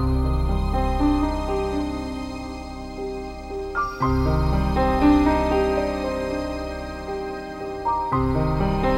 you.